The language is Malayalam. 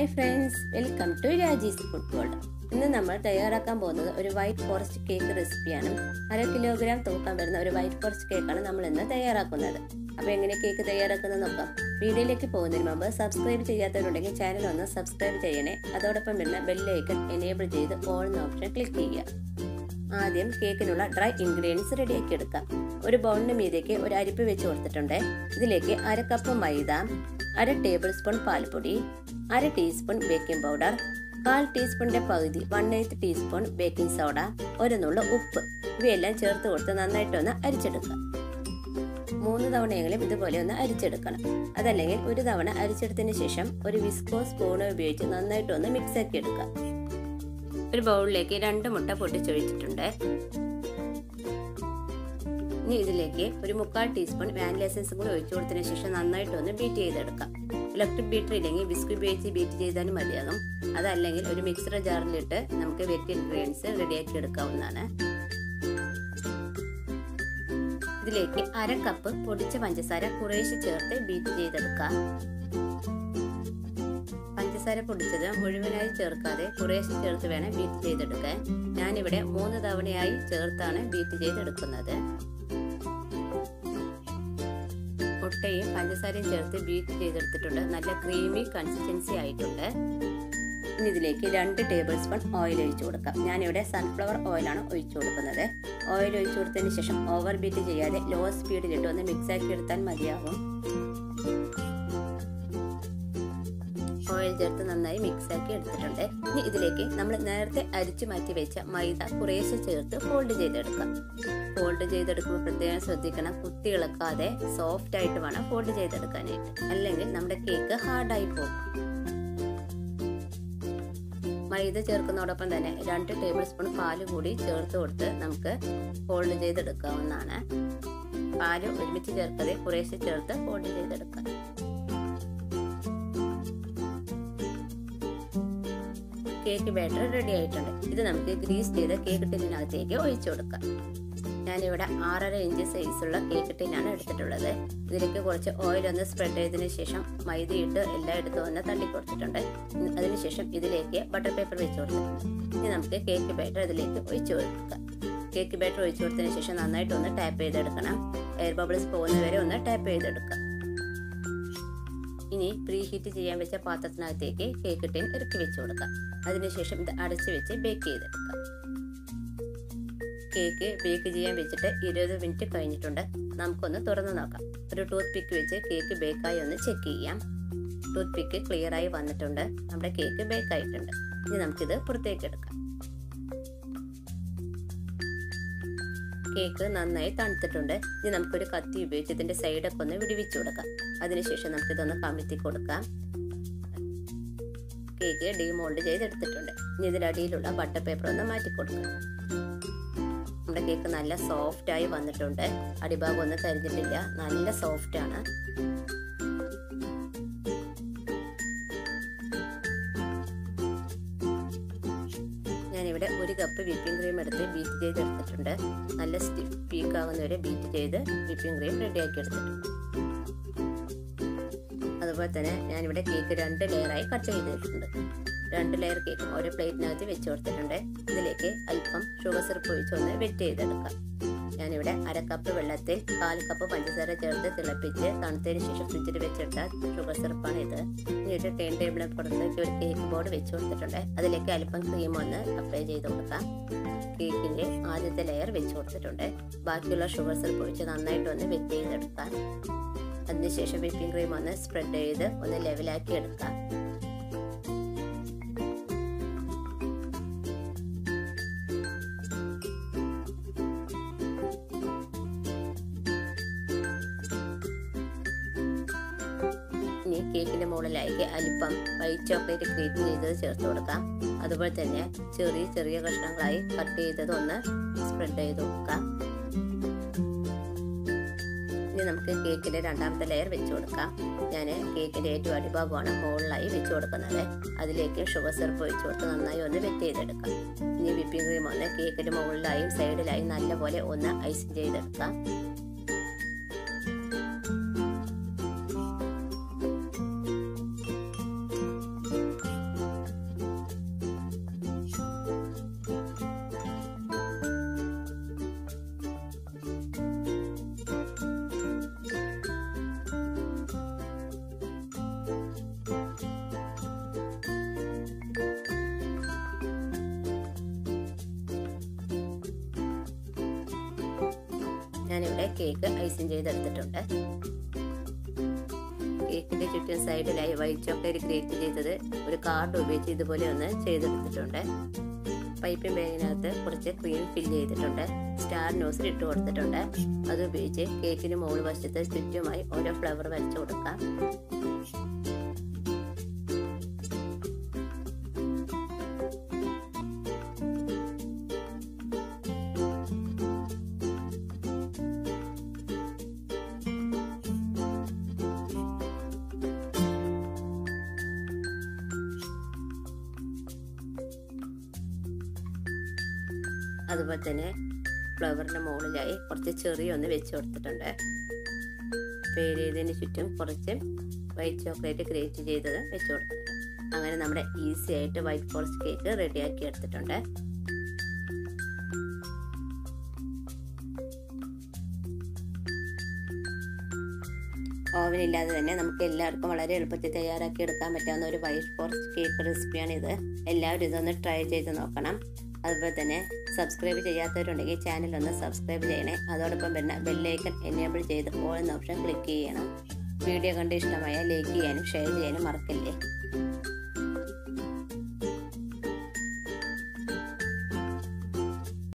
Hi friends welcome to Raji's food world ഇന്ന് നമ്മൾ തയ്യാറാക്കാൻ പോകുന്നത് ഒരു വൈറ്റ് ഫോറസ്റ്റ് കേക്ക് റെസിപ്പിയാണ് അര കിലോഗ്രാം തൂക്കം വരുന്ന ഒരു വൈറ്റ് ഫോറസ്റ്റ് കേക്കാണ് നമ്മൾ ഇന്ന് തയ്യാറാക്കുന്നത്. അപ്പോൾ എങ്ങനെ കേക്ക് തയ്യാറാക്കുന്നത് നോക്കാം. വീഡിയോയിലേക്ക് പോകുന്നതിന് മുമ്പ് സബ്സ്ക്രൈബ് ചെയ്യാത്തവരുണ്ടെങ്കിൽ ചാനൽ ഒന്ന് സബ്സ്ക്രൈബ് ചെയ്യണേ. അതോടൊപ്പം വരുന്ന ബെല്ലൈക്കൺ എനേബിൾ ചെയ്ത് ഓൾ എന്ന ഓപ്ഷൻ ക്ലിക്ക് ചെയ്യുക. ആദ്യം കേക്കിനുള്ള ഡ്രൈ ഇൻഗ്രീഡിയൻസ് റെഡിയാക്കി എടുക്കാം. ഒരു ബൗളിന് മീതേക്ക് ഒരു അരിപ്പ് വെച്ച് കൊടുത്തിട്ടുണ്ട്. ഇതിലേക്ക് അര കപ്പ് മൈദ അര ടേബിൾ സ്പൂൺ പാൽപ്പൊടി അര ടീസ്പൂൺ ബേക്കിംഗ് പൗഡർ കാൽ ടീസ്പൂണിന്റെ പകുതി one eighth teaspoon baking soda ഒരു നുള്ള ഉപ്പ്. ഇവയെല്ലാം ചേർത്ത് കൊടുത്ത് നന്നായിട്ടൊന്ന് അരിച്ചെടുക്കുക. മൂന്ന് തവണയെങ്കിലും ഇതുപോലെ ഒന്ന് അരിച്ചെടുക്കണം. അതല്ലെങ്കിൽ ഒരു തവണ അരിച്ചെടുത്തതിന് ശേഷം ഒരു വിസ്കോ സ്പൂൺ ഉപയോഗിച്ച് നന്നായിട്ടൊന്ന് മിക്സ് ആക്കി എടുക്കുക ഒരു ബൗളിലേക്ക് രണ്ട് മുട്ട പൊട്ടിച്ചൊഴിച്ചിട്ടുണ്ട്. ഇനി ഇതിലേക്ക് ഒരു മുക്കാൽ ടീസ്പൂൺ വാനില എസൻസും കൂടി ഒഴിച്ചു കൊടുത്തതിന് ശേഷം നന്നായിട്ട് ഒന്ന് ബീറ്റ് ചെയ്തെടുക്കാം. ഇലക്ട്രിക് ബീറ്റർ ഇല്ലെങ്കിൽ വിസ്ക് ഉപയോഗിച്ച് ബീറ്റ് ചെയ്താലും മതിയാകും. അതല്ലെങ്കിൽ ഒരു മിക്സർ ജാറിലിട്ട് നമുക്ക് വെറ്റ് ഇൻഗ്രീഡിയൻസ് റെഡിയാക്കി എടുക്കാവുന്നതാണ്. ഇതിലേക്ക് അര കപ്പ് പൊടിച്ച പഞ്ചസാര കുറേശ്ശെ ചേർത്ത് ബീറ്റ് ചെയ്തെടുക്കാം. പഞ്ചസാര പൊടിച്ചത് മുഴുവനായി ചേർക്കാതെ കുറേശ്ശെ ചേർത്ത് വേണം ബീറ്റ് ചെയ്തെടുക്കാൻ. ഞാനിവിടെ മൂന്ന് തവണയായി ചേർത്താണ് ബീറ്റ് ചെയ്തെടുക്കുന്നത്. മുട്ടയും പഞ്ചസാരയും ചേർത്ത് ബീറ്റ് ചെയ്തെടുത്തിട്ടുണ്ട്. നല്ല ക്രീമി കൺസിസ്റ്റൻസി ആയിട്ടുണ്ട്. ഇനി ഇതിലേക്ക് രണ്ട് ടേബിൾ സ്പൂൺ ഓയിൽ ഒഴിച്ചു കൊടുക്കാം. ഞാനിവിടെ സൺഫ്ലവർ ഓയിലാണ് ഒഴിച്ചു കൊടുക്കുന്നത്. ഓയിൽ ഒഴിച്ചു കൊടുത്തതിന് ശേഷം ഓവർ ബീറ്റ് ചെയ്യാതെ ലോ സ്പീഡിലിട്ട് ഒന്ന് മിക്സ് ആക്കി എടുത്താൽ മതിയാകും ഓയിൽ ചേർത്ത് നന്നായി മിക്സ് ആക്കി എടുത്തിട്ടുണ്ട്. ഇനി ഇതിലേക്ക് നമ്മൾ നേരത്തെ അരിച്ചു മാറ്റി വെച്ച മൈദ കുറേശ്ശെ ചേർത്ത് ഫോൾഡ് ചെയ്തെടുക്കാം. ഫോൾഡ് ചെയ്തെടുക്കുമ്പോൾ പ്രത്യേകം ശ്രദ്ധിക്കണം. കുത്തി ഇളക്കാതെ സോഫ്റ്റ് ആയിട്ട് വേണം ഫോൾഡ് ചെയ്തെടുക്കാനായിട്ട്. അല്ലെങ്കിൽ നമ്മുടെ കേക്ക് ഹാർഡായി പോകും. മൈദ ചേർക്കുന്നതോടൊപ്പം തന്നെ രണ്ട് ടേബിൾ സ്പൂൺ പാൽ കൂടി ചേർത്ത് കൊടുത്ത് നമുക്ക് ഫോൾഡ് ചെയ്തെടുക്കാവുന്നതാണ്. പാൽ ഒരുമിച്ച് ചേർക്കാതെ കുറേശ്ശെ ചേർത്ത് ഫോൾഡ് ചെയ്തെടുക്കാം. കേക്ക് ബാറ്റർ റെഡി ആയിട്ടുണ്ട്. ഇത് നമുക്ക് ഗ്രീസ് ചെയ്ത കേക്ക് ടിന്നിനകത്തേക്ക് ഒഴിച്ചു കൊടുക്കാം. ഞാനിവിടെ ആറര ഇഞ്ച് സൈസുള്ള കേക്ക് ടിന്നാണ് എടുത്തിട്ടുള്ളത്. ഇതിലേക്ക് കുറച്ച് ഓയിൽ ഒന്ന് സ്പ്രെഡ് ചെയ്തതിന് ശേഷം മൈദയിട്ട് എല്ലായിടത്തും ഒന്ന് തള്ളി കൊടുത്തിട്ടുണ്ട്. അതിനുശേഷം ഇതിലേക്ക് ബട്ടർ പേപ്പർ വെച്ച് കൊടുക്കാം. ഇനി നമുക്ക് കേക്ക് ബാറ്റർ ഇതിലേക്ക് ഒഴിച്ചു കൊടുക്കാം. കേക്ക് ബാറ്റർ ഒഴിച്ചു കൊടുത്തതിന് ശേഷം നന്നായിട്ട് ഒന്ന് ടാപ്പ് ചെയ്തെടുക്കണം. എയർ ബബിൾസ് പോകുന്നവരെ ഒന്ന് ടാപ്പ് ചെയ്തെടുക്കാം. ഇനി പ്രീ ഹീറ്റ് ചെയ്യാൻ വെച്ച പാത്രത്തിനകത്തേക്ക് കേക്ക് ടീൻ ഇറക്കി വെച്ച് കൊടുക്കാം. അതിനുശേഷം ഇത് അടച്ചു വെച്ച് ബേക്ക് ചെയ്തെടുക്കാം. കേക്ക് ബേക്ക് ചെയ്യാൻ വെച്ചിട്ട് ഇരുപത് മിനിറ്റ് കഴിഞ്ഞിട്ടുണ്ട്. നമുക്കൊന്ന് തുറന്നു നോക്കാം. ഒരു ടൂത്ത് പിക്ക് വെച്ച് കേക്ക് ബേക്കായി ഒന്ന് ചെക്ക് ചെയ്യാം. ടൂത്ത് പിക്ക് ക്ലിയർ ആയി വന്നിട്ടുണ്ട്. നമ്മുടെ കേക്ക് ബേക്ക് ആയിട്ടുണ്ട് ഇനി നമുക്കിത് പുറത്തേക്ക് എടുക്കാം. കേക്ക് നന്നായി തണുത്തിട്ടുണ്ട്. ഇനി നമുക്കൊരു കത്തി ഉപയോഗിച്ച് ഇതിന്റെ സൈഡൊക്കെ ഒന്ന് വിടിവിച്ചു കൊടുക്കാം. അതിനുശേഷം നമുക്കിതൊന്ന് കമിത്തി കൊടുക്കാം. കേക്ക് ഡീമോൾഡ് ചെയ്തെടുത്തിട്ടുണ്ട്. ഇനി ഇതിന്റെ അടിയിലുള്ള ബട്ടർ പേപ്പർ ഒന്ന് മാറ്റി കൊടുക്കാം. നമ്മുടെ കേക്ക് നല്ല സോഫ്റ്റ് ആയി വന്നിട്ടുണ്ട്. അടിഭാഗം ഒന്നും കരിഞ്ഞിട്ടില്ല. നല്ല സോഫ്റ്റ് ആണ്. ഞാനിവിടെ ഒരു കപ്പ് വിപ്പിംഗ് ക്രീം എടുത്ത് ബീറ്റ് ചെയ്ത് എടുത്തിട്ടുണ്ട് നല്ല സ്റ്റിഫ് പീക്ക് ആകുന്നവരെ ബീറ്റ് ചെയ്ത് വിപ്പിംഗ് ക്രീം റെഡി ആക്കി എടുത്തിട്ടുണ്ട്. അതുപോലെ തന്നെ ഞാനിവിടെ കേക്ക് രണ്ട് ലെയറായി കട്ട് ചെയ്തിട്ടുണ്ട്. രണ്ട് ലെയർ കേക്ക് ഒരു പ്ലേറ്റിനകത്ത് വെച്ച് കൊടുത്തിട്ടുണ്ട്. ഇതിലേക്ക് അല്പം ഷുഗർ സിറപ്പ് ഒഴിച്ച് ഒന്ന് വെറ്റ് ചെയ്തെടുക്കാം. ഞാനിവിടെ അര കപ്പ് വെള്ളത്തിൽ കാൽ കപ്പ് പഞ്ചസാര ചേർത്ത് തിളപ്പിച്ച് തണുത്തതിന് ശേഷം ഫ്രിഡ്ജിൽ വെച്ചിട്ട ഷുഗർ സിറപ്പാണ് ഇത്. എന്നിട്ട് ടേൺ ടേബിളിൽ കൊടുത്ത് ഒരു കേക്ക് ബോർഡ് വെച്ച് കൊടുത്തിട്ടുണ്ട്. അതിലേക്ക് അല്പം ക്രീം ഒന്ന് അപ്ലൈ ചെയ്ത് കൊടുക്കാം. കേക്കിന്റെ ആദ്യത്തെ ലെയർ വെച്ച് കൊടുത്തിട്ടുണ്ട്. ബാക്കിയുള്ള ഷുഗർ സിറപ്പ് ഒഴിച്ച് നന്നായിട്ട് ഒന്ന് വെറ്റ് ചെയ്തെടുക്കാം. അതിനുശേഷം വിപ്പിംഗ് ക്രീം ഒന്ന് സ്പ്രെഡ് ചെയ്ത് ഒന്ന് ലെവലാക്കി എടുക്കാം. ഇനി കേക്കിന്റെ മുകളിലേക്ക് അല്പം വൈറ്റ് ചോക്ലേറ്റ് ക്രീം ചെയ്തത് ചേർത്ത് കൊടുക്കാം. അതുപോലെ തന്നെ ചെറിയ ചെറിയ കഷ്ണങ്ങളായി കട്ട് ചെയ്തത് ഒന്ന് സ്പ്രെഡ് ചെയ്ത് കൊടുക്കാം. ഇനി നമുക്ക് കേക്കിന്റെ രണ്ടാമത്തെ ലെയർ വെച്ച് കൊടുക്കാം. ഞാൻ കേക്കിന്റെ ഏറ്റവും അടിഭാഗമാണ് മുകളിലായി വെച്ച് കൊടുക്കുന്നത്. അതിലേക്ക് ഷുഗർ സിറപ്പ് ഒഴിച്ച് കൊടുത്ത് നന്നായി ഒന്ന് വെറ്റ് ചെയ്തെടുക്കാം. ഇനി വിപ്പിംഗ് ക്രീം ഒന്ന് കേക്കിന്റെ മുകളിലായും സൈഡിലായും നല്ലപോലെ ഒന്ന് ഐസിങ് ചെയ്തെടുക്കാം. ഞാനിവിടെ കേക്ക് ഐസിങ് ചെയ്തെടുത്തിട്ടുണ്ട്. കേക്കിന്റെ ചുറ്റും സൈഡിലായി വൈറ്റ് ചോക്ലേറ്റ് ഗ്രേറ്റ് ചെയ്തത് ഒരു കാർഡ് ഉപയോഗിച്ച് ഇതുപോലെ ഒന്ന് ചെയ്തെടുത്തിട്ടുണ്ട്. പൈപ്പിംഗ് ബാഗിനകത്ത് കുറച്ച് ക്രീം ഫിൽ ചെയ്തിട്ടുണ്ട്. സ്റ്റാർ നോസിൽ ഇട്ട് കൊടുത്തിട്ടുണ്ട്. അത് ഉപയോഗിച്ച് കേക്കിന് മുകൾ വശത്ത് ചുറ്റുമായി ഓരോ ഫ്ലവർ വരച്ചു കൊടുക്കാം. അതുപോലെ തന്നെ ഫ്ലവറിന്റെ മുകളിലായി കുറച്ച് ചെറിയ ഒന്ന് വെച്ച് കൊടുത്തിട്ടുണ്ട്. പേര് ചെയ്തതിന് ചുറ്റും കുറച്ച് വൈറ്റ് ചോക്ലേറ്റ് ക്രിയേറ്റ് ചെയ്തത് വെച്ച് കൊടുത്തിട്ടുണ്ട്. അങ്ങനെ നമ്മുടെ ഈസി ആയിട്ട് വൈറ്റ് ഫോറസ്റ്റ് കേക്ക് റെഡിയാക്കി എടുത്തിട്ടുണ്ട്. ഓവനില്ലാതെ തന്നെ നമുക്ക് എല്ലാവർക്കും വളരെ എളുപ്പത്തിൽ തയ്യാറാക്കി എടുക്കാൻ പറ്റാവുന്ന ഒരു വൈറ്റ് ഫോറസ്റ്റ് കേക്ക് റെസിപ്പിയാണ് ഇത് എല്ലാവരും ഇതൊന്ന് ട്രൈ ചെയ്ത് നോക്കണം. അതുപോലെ തന്നെ സബ്സ്ക്രൈബ് ചെയ്യാത്തവരുണ്ടെങ്കിൽ ചാനൽ ഒന്ന് സബ്സ്ക്രൈബ് ചെയ്യണേ. അതോടൊപ്പം വരുന്ന ബെല്ലൈക്കൺ എനേബിൾ ചെയ്ത് ഓൾ എന്ന ഓപ്ഷൻ ക്ലിക്ക് ചെയ്യണം. വീഡിയോ കണ്ട് ഇഷ്ടമായ ലൈക്ക് ചെയ്യാനും ഷെയർ ചെയ്യാനും മറക്കല്ലേ?